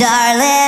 darling.